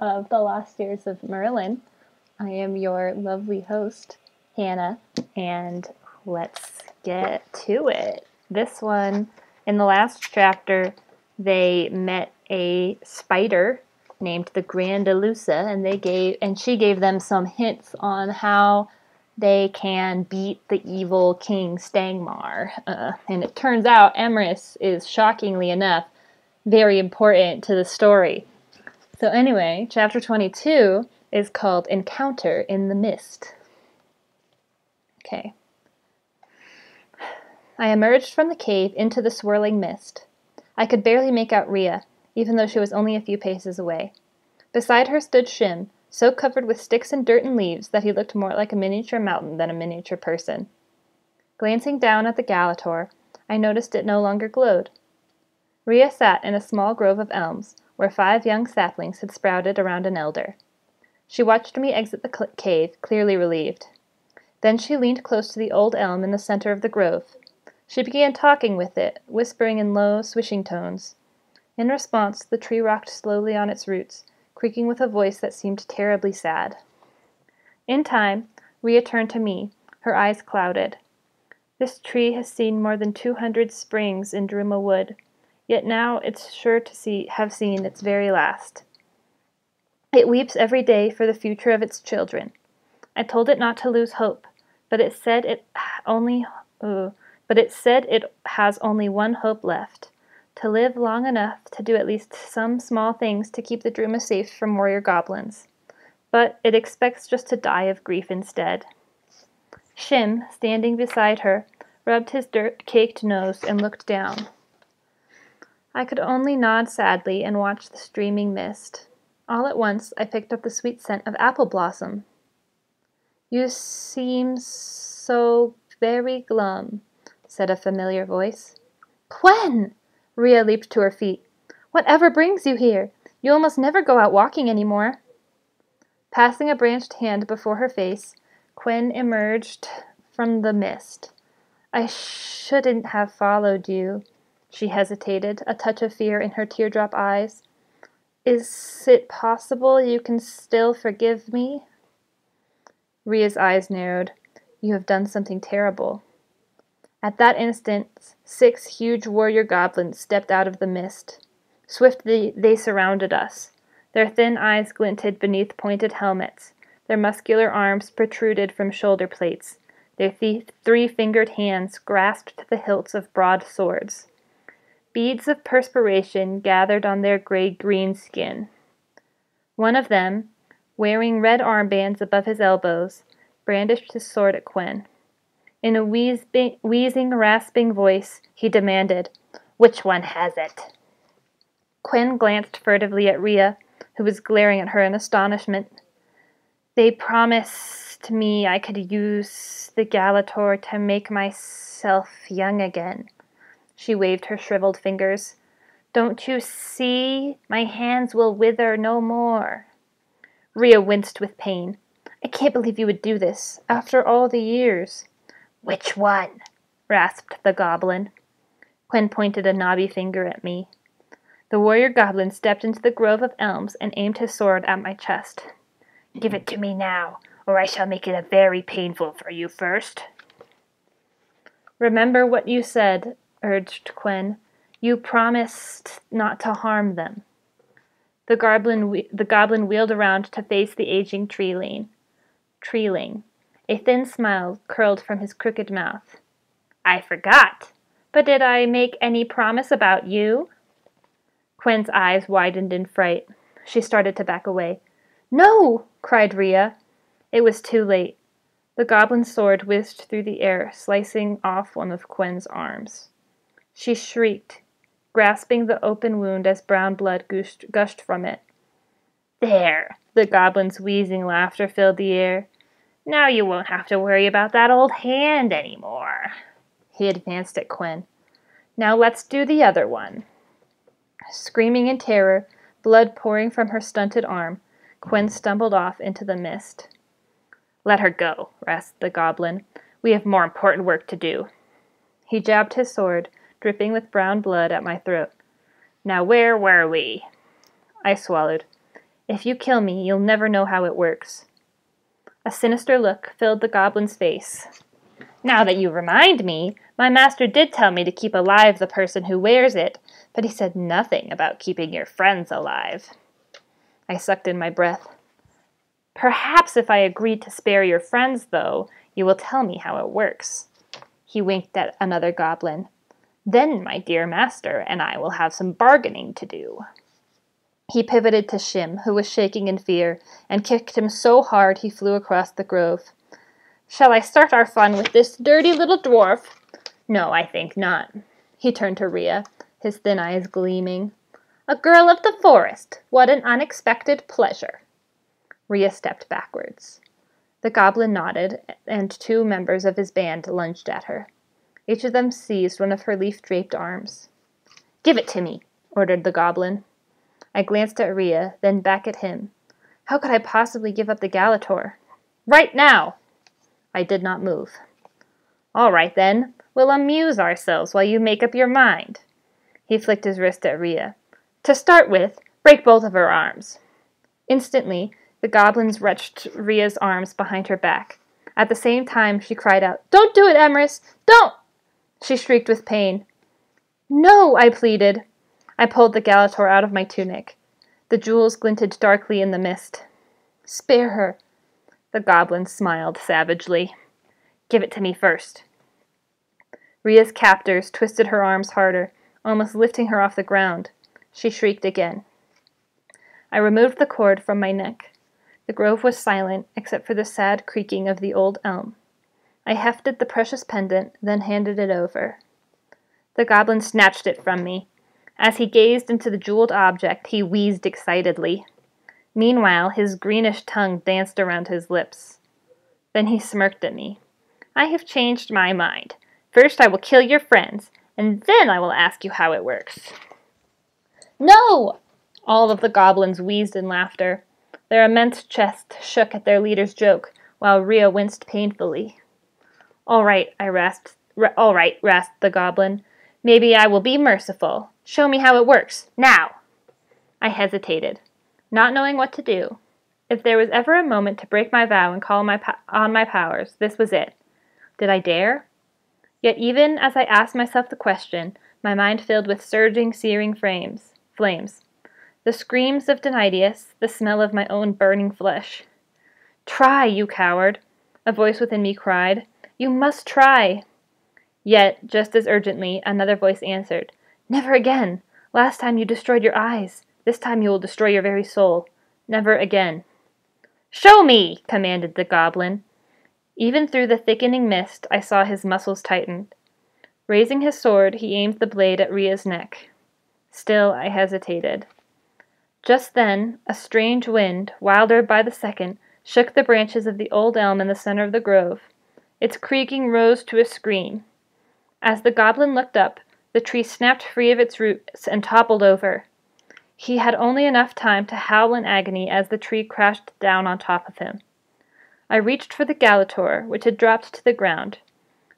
of The Lost Years of Merlin. I am your lovely host, Hannah, and let's get to it. This one, in the last chapter, they met a spider named the Grand Elusa, and they gave and she gave them some hints on how they can beat the evil King Stangmar. Uh, and it turns out Emrys is shockingly enough very important to the story. So anyway, chapter 22 is called Encounter in the Mist. Okay. I emerged from the cave into the swirling mist. I could barely make out Rhia, even though she was only a few paces away. Beside her stood Shim, so covered with sticks and dirt and leaves that he looked more like a miniature mountain than a miniature person. Glancing down at the Galator, I noticed it no longer glowed. Rhia sat in a small grove of elms, where five young saplings had sprouted around an elder. She watched me exit the cave, clearly relieved. Then she leaned close to the old elm in the center of the grove. She began talking with it, whispering in low, swishing tones. In response, the tree rocked slowly on its roots, creaking with a voice that seemed terribly sad. In time, Rhia turned to me, her eyes clouded. This tree has seen more than two hundred springs in Druma Wood, yet now it's sure to see, have seen its very last. It weeps every day for the future of its children. I told it not to lose hope, but it said it only, uh, but it said it has only one hope left to live long enough to do at least some small things to keep the Druma safe from warrior goblins. But it expects just to die of grief instead. Shim, standing beside her, rubbed his dirt caked nose and looked down. I could only nod sadly and watch the streaming mist. All at once I picked up the sweet scent of apple blossom. You seem so very glum, said a familiar voice. Cwen! Rhia leaped to her feet. Whatever brings you here? You almost never go out walking any more. Passing a branched hand before her face, Cwen emerged from the mist. I shouldn't have followed you. She hesitated, a touch of fear in her teardrop eyes. Is it possible you can still forgive me? Rhia's eyes narrowed. You have done something terrible. At that instant, six huge warrior goblins stepped out of the mist. Swiftly they surrounded us. Their thin eyes glinted beneath pointed helmets. Their muscular arms protruded from shoulder plates. Their th- three fingered hands grasped the hilts of broad swords. Beads of perspiration gathered on their gray green skin. One of them, wearing red armbands above his elbows, brandished his sword at Cwen. In a wheezing, rasping voice, he demanded, Which one has it? Cwen glanced furtively at Rhia, who was glaring at her in astonishment. They promised me I could use the Galator to make myself young again. She waved her shriveled fingers. Don't you see? My hands will wither no more. Rhia winced with pain. I can't believe you would do this, after all the years. Which one? rasped the goblin. Cwen pointed a knobby finger at me. The warrior goblin stepped into the grove of elms and aimed his sword at my chest. Give it to me now, or I shall make it very painful for you first. Remember what you said, urged Cwen. You promised not to harm them. The goblin, the goblin wheeled around to face the aging treeling. Treeling. A thin smile curled from his crooked mouth. I forgot. But did I make any promise about you? Cwen's eyes widened in fright. She started to back away. No! cried Rhia. It was too late. The goblin's sword whizzed through the air, slicing off one of Cwen's arms. She shrieked, grasping the open wound as brown blood gushed, gushed from it. There! The goblin's wheezing laughter filled the air. Now you won't have to worry about that old hand anymore. He advanced at Cwen. Now let's do the other one. Screaming in terror, blood pouring from her stunted arm, Cwen stumbled off into the mist. Let her go, rasped the goblin. We have more important work to do. He jabbed his sword, dripping with brown blood, at my throat. Now where were we? I swallowed. If you kill me, you'll never know how it works. A sinister look filled the goblin's face. Now that you remind me, my master did tell me to keep alive the person who wears it, but he said nothing about keeping your friends alive. I sucked in my breath. Perhaps if I agree to spare your friends, though, you will tell me how it works. He winked at another goblin. Then, my dear master and I will have some bargaining to do. He pivoted to Shim, who was shaking in fear, and kicked him so hard he flew across the grove. Shall I start our fun with this dirty little dwarf? No, I think not. He turned to Rhia, his thin eyes gleaming. A girl of the forest! What an unexpected pleasure! Rhia stepped backwards. The goblin nodded, and two members of his band lunged at her. Each of them seized one of her leaf draped arms. Give it to me, ordered the goblin. I glanced at Rhia, then back at him. How could I possibly give up the Galator? Right now! I did not move. All right, then. We'll amuse ourselves while you make up your mind. He flicked his wrist at Rhia. To start with, break both of her arms. Instantly, the goblins wrenched Rhia's arms behind her back. At the same time, she cried out, Don't do it, Emrys! Don't! She shrieked with pain. No, I pleaded. I pulled the Galator out of my tunic. The jewels glinted darkly in the mist. Spare her. The goblin smiled savagely. Give it to me first. Rhia's captors twisted her arms harder, almost lifting her off the ground. She shrieked again. I removed the cord from my neck. The grove was silent, except for the sad creaking of the old elm. I hefted the precious pendant, then handed it over. The goblin snatched it from me, as he gazed into the jeweled object, he wheezed excitedly. Meanwhile, his greenish tongue danced around his lips. Then he smirked at me. I have changed my mind. First I will kill your friends, and then I will ask you how it works. No! All of the goblins wheezed in laughter. Their immense chests shook at their leader's joke, while Rhia winced painfully. All right, I rasped. All right, rasped the goblin. Maybe I will be merciful. Show me how it works. Now! I hesitated, not knowing what to do. If there was ever a moment to break my vow and call my on my powers, this was it. Did I dare? Yet even as I asked myself the question, my mind filled with surging, searing flames. Flames. The screams of Dinatius, the smell of my own burning flesh. Try, you coward! A voice within me cried. You must try! Yet, just as urgently, another voice answered, Never again! Last time you destroyed your eyes. This time you will destroy your very soul. Never again. Show me! commanded the goblin. Even through the thickening mist, I saw his muscles tighten. Raising his sword, he aimed the blade at Rhia's neck. Still, I hesitated. Just then, a strange wind, wilder by the second, shook the branches of the old elm in the center of the grove. Its creaking rose to a scream. As the goblin looked up, the tree snapped free of its roots and toppled over. He had only enough time to howl in agony as the tree crashed down on top of him. I reached for the Galator, which had dropped to the ground.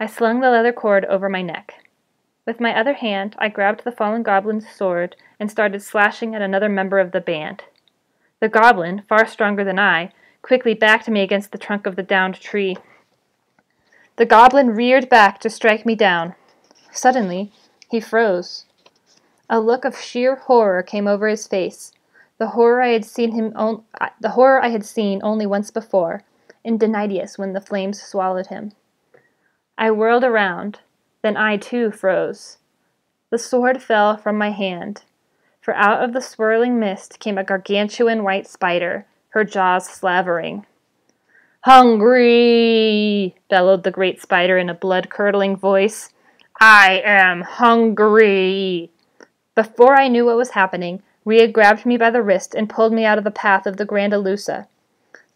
I slung the leather cord over my neck. With my other hand, I grabbed the fallen goblin's sword and started slashing at another member of the band. The goblin, far stronger than I, quickly backed me against the trunk of the downed tree. The goblin reared back to strike me down. Suddenly, he froze. A look of sheer horror came over his face, the horror I had seen him on- the horror I had seen only once before, in Dinatius when the flames swallowed him. I whirled around, then I too froze. The sword fell from my hand, for out of the swirling mist came a gargantuan white spider, her jaws slavering. Hungry! bellowed the great spider in a blood curdling voice. I am hungry. Before I knew what was happening, Rhia grabbed me by the wrist and pulled me out of the path of the Grand Elusa.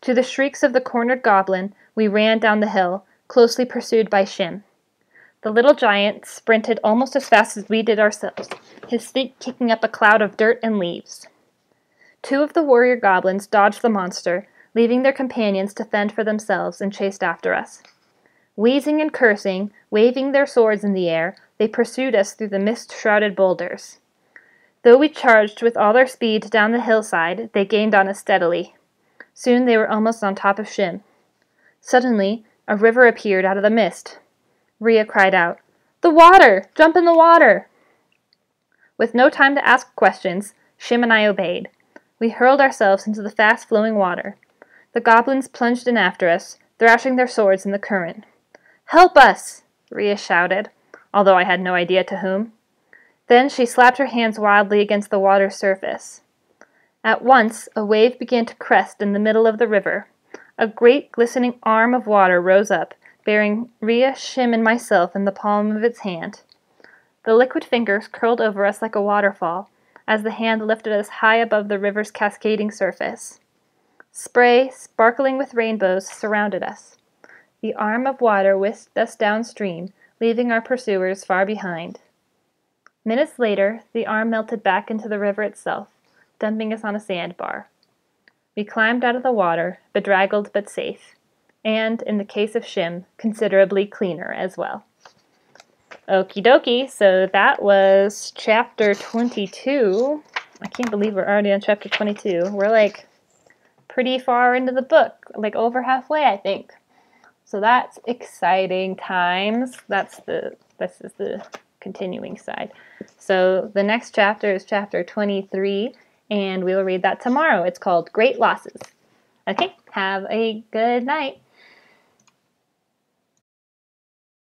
To the shrieks of the cornered goblin, we ran down the hill, closely pursued by Shim. The little giant sprinted almost as fast as we did ourselves, his feet kicking up a cloud of dirt and leaves. Two of the warrior goblins dodged the monster, leaving their companions to fend for themselves, and chased after us. Wheezing and cursing, waving their swords in the air, they pursued us through the mist shrouded boulders. Though we charged with all our speed down the hillside, they gained on us steadily. Soon they were almost on top of Shim. Suddenly, a river appeared out of the mist. Rhia cried out, The water! Jump in the water! With no time to ask questions, Shim and I obeyed. We hurled ourselves into the fast flowing water. The goblins plunged in after us, thrashing their swords in the current. Help us! Rhia shouted, although I had no idea to whom. Then she slapped her hands wildly against the water's surface. At once, a wave began to crest in the middle of the river. A great glistening arm of water rose up, bearing Rhia, Shim, and myself in the palm of its hand. The liquid fingers curled over us like a waterfall, as the hand lifted us high above the river's cascading surface. Spray, sparkling with rainbows, surrounded us. The arm of water whisked us downstream, leaving our pursuers far behind. Minutes later, the arm melted back into the river itself, dumping us on a sandbar. We climbed out of the water, bedraggled but safe, and, in the case of Shim, considerably cleaner as well. Okie dokie, so that was chapter 22. I can't believe we're already on chapter 22. We're like pretty far into the book, like over halfway, I think. So that's exciting times. That's the this is the continuing side. So the next chapter is chapter 23 and we will read that tomorrow. It's called Great Losses. Okay, have a good night.